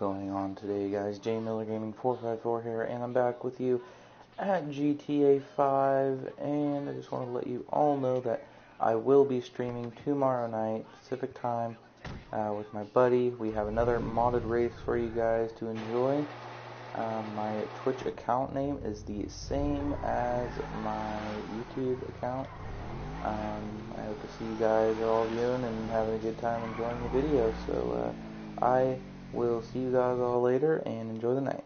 going on today guys. Jay Miller Gaming 454 here and I'm back with you at GTA 5 and I just want to let you all know that I will be streaming tomorrow night Pacific time uh, with my buddy. We have another modded race for you guys to enjoy. Um, my Twitch account name is the same as my YouTube account. Um, I hope to see you guys all viewing and having a good time enjoying the video. So uh, I We'll see you guys all later and enjoy the night.